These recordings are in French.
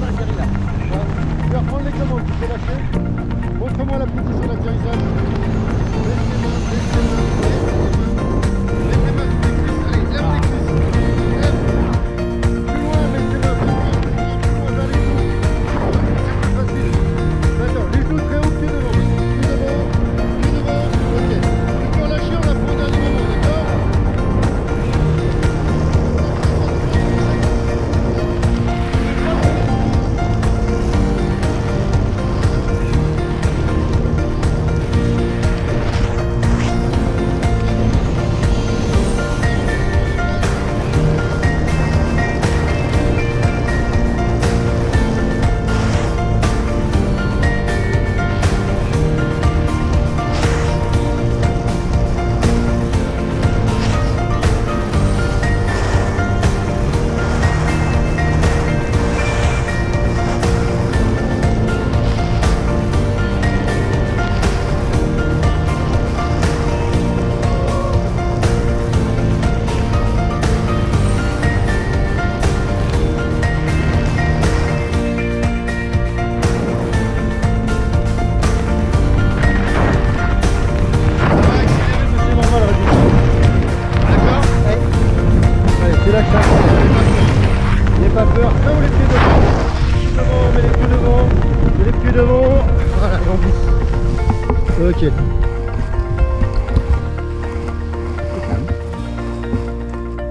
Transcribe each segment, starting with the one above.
Tu vas prendre les commandes, tu peux lâcher. Montre-moi la position. Ok.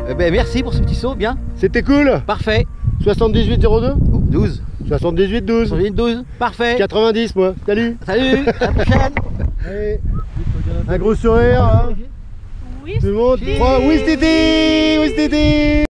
Eh ben, merci pour ce petit saut, bien. C'était cool. Parfait. 7802 12. 78 12. 78 12. Parfait. 90 moi. Salut. Salut. à la prochaine. Allez. Un gros sourire. Hein. Oui. Tout le monde. Oui, c'était. Oui, c'était.